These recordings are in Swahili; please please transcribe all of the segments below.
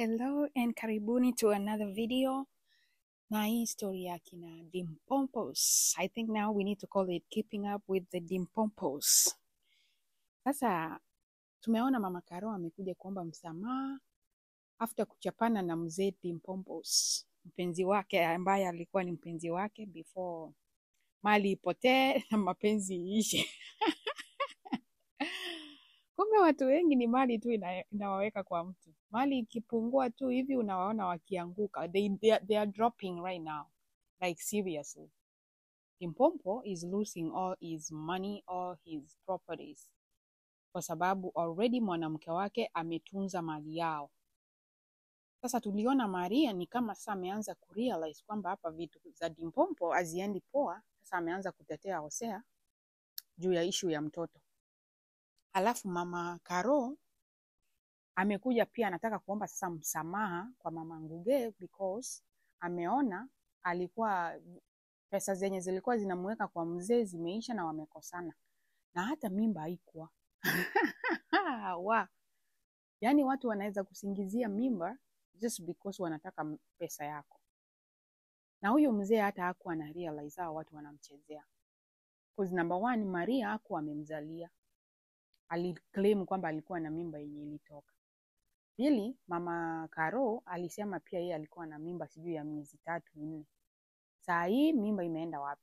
Hello and karibuni to another video. Na hii story ya kina Dimpompos. I think now we need to call it keeping up with the Dimpompos. Sasa tumeona Mama Karo amekuja kuomba msamaha after kuchapana na mzee Dimpompos, mpenzi wake ambaye alikuwa ni mpenzi wake before mali ipotee na mapenzi iishe. Kumbe watu wengi ni mali tu ina, inawaweka kwa mtu. Mali ikipungua tu hivi unawaona wakianguka. They, they, they are dropping right now. Like seriously. Kimpompo is losing all his money, all his properties. Kwa sababu already mwanamke wake ametunza mali yao. Sasa tuliona Maria ni kama sasa ameanza kurealize kwamba hapa vitu za Dimpompo haziendi poa. Sasa ameanza kutetea Hosea juu ya ishu ya mtoto. Alafu mama Karo amekuja pia anataka kuomba sasa msamaha kwa mama Nguge because ameona alikuwa pesa zenye zilikuwa zinamweka kwa mzee zimeisha na wamekosana, na hata mimba haikuwa. Wa. Yaani, watu wanaweza kusingizia mimba just because wanataka pesa yako, na huyu mzee hata hakuwa na realize hao watu wanamchezea. Cause number one, Maria hakuwa amemzalia, aliclaim kwamba alikuwa na mimba yenye ilitoka. Pili, mama Karo alisema pia yeye alikuwa na mimba sijui ya miezi tatu nne. Saa hii mimba imeenda wapi?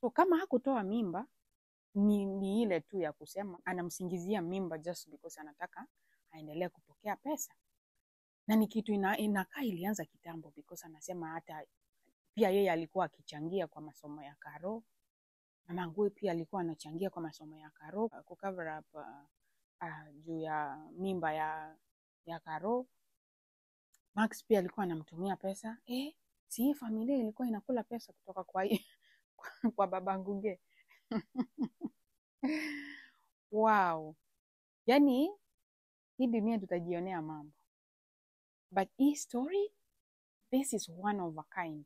So kama hakutoa mimba ni, ni ile tu ya kusema anamsingizia mimba just because anataka aendelee kupokea pesa, na ni kitu ina, inakaa ilianza kitambo because anasema hata pia yeye alikuwa akichangia kwa masomo ya Karo. Mama Ngui pia alikuwa anachangia kwa masomo ya Karo ku cover up uh, uh, juu ya mimba ya ya Karo. Max pia alikuwa anamtumia pesa. Eh, si hii familia ilikuwa inakula pesa kutoka kwa hii, kwa baba Nguge. Wow. Yaani hii dunia tutajionea mambo. But hii story this is one of a kind.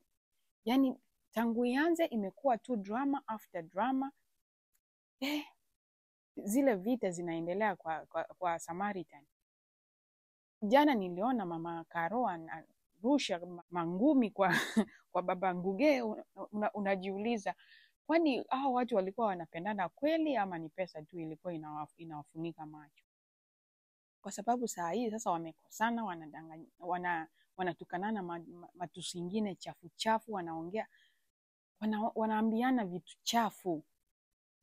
Yaani tangu ianze imekuwa tu drama after drama. Eh, zile vita zinaendelea kwa, kwa, kwa Samaritan. Jana niliona mama Karo anarusha mangumi kwa, kwa baba Nguge. Una, una, unajiuliza kwani hao watu walikuwa wanapendana kweli ama ni pesa tu ilikuwa inawa- inawafunika macho? Kwa sababu saa hii sasa wamekosana, wanadanganya, wana, wanatukanana ma- ma- matusi ingine chafu chafu, wanaongea wana, wanaambiana vitu chafu,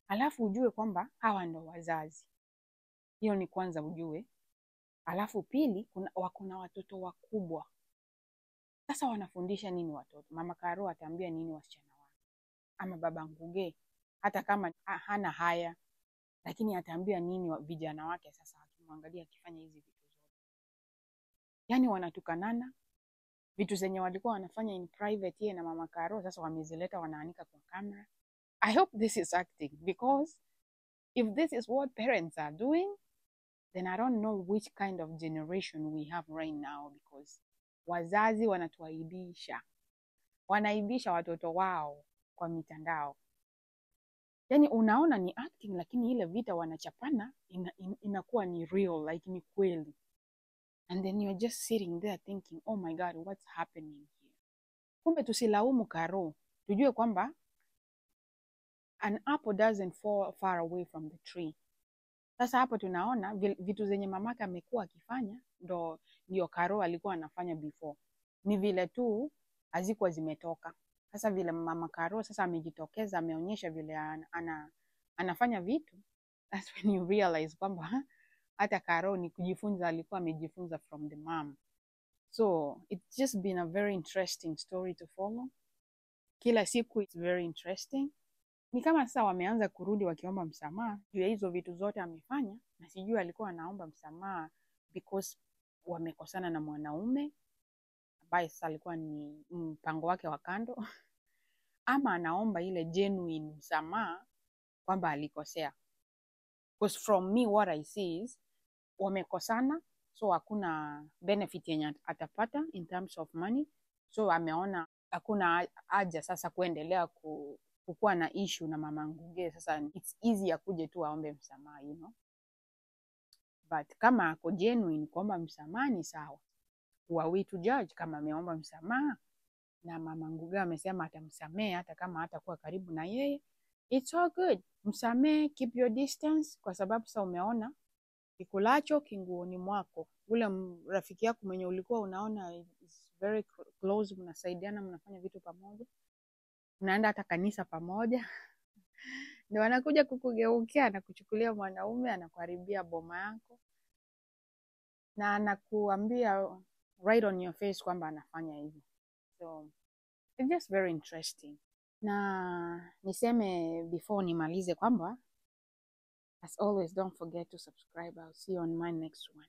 alafu ujue kwamba hawa ndo wazazi. Hiyo ni kwanza ujue. Alafu pili, kuna, watoto wakubwa. Sasa wanafundisha nini watoto? Mama Karo ataambia nini wasichana wake? Ama baba Nguge, hata kama hana haya, lakini ataambia nini vijana wake sasa akimwangalia akifanya hizi vitu zote? Yaani wanatukanana, vitu zenye walikuwa wanafanya in private yeye na mama Karo, sasa wamezileta wanaanika kwa kamera. I hope this is acting because if this is what parents are doing then I don't know which kind of generation we have right now because wazazi wanatuaibisha, wanaibisha watoto wao kwa mitandao. Yani unaona ni acting, lakini ile vita wanachapana ina, in, inakuwa ni real, like ni kweli, and then you're just sitting there thinking oh my god what's happening here. Kumbe tusilaumu Karo, tujue kwamba an apple doesn't fall far away from the tree. Sasa hapo tunaona vitu zenye mamake amekuwa akifanya ndo ndio Karo alikuwa anafanya before, ni vile tu hazikuwa zimetoka. Sasa vile mama Karo sasa amejitokeza, ameonyesha vile ana, ana, anafanya vitu, that's when you realize kwamba hata Karo ni kujifunza, alikuwa amejifunza from the mom. So it's just been a very interesting story to follow. Kila siku it's very interesting ni kama sasa wameanza kurudi wakiomba msamaha juu ya hizo vitu zote amefanya, na sijui alikuwa anaomba msamaha because wamekosana na mwanaume ambaye sasa alikuwa ni mpango wake wa kando, ama anaomba ile genuine msamaha kwamba alikosea. Because from me what I see is wamekosana, so hakuna benefit yenye atapata in terms of money, so ameona hakuna haja sasa kuendelea ku, kukuwa na issue na mama Nguge. Sasa it's easy akuje tu aombe msamaha you know? But kama ako genuine kuomba msamaha ni sawa. wa we to judge kama ameomba msamaha na mama Nguga amesema atamsamehe hata kama hatakuwa karibu na yeye. It's all good, msamehe, keep your distance, kwa sababu sasa umeona kikulacho kinguoni mwako. Ule rafiki yako mwenye ulikuwa unaona is very close, mnasaidiana, mnafanya vitu pamoja, mnaenda hata kanisa pamoja, ndio anakuja kukugeukia, anakuchukulia mwanaume, anakuharibia boma yako na anakuambia right on your face kwamba anafanya hivyo. So it's just very interesting. Na niseme before nimalize kwamba as always don't forget to subscribe. I'll see you on my next one.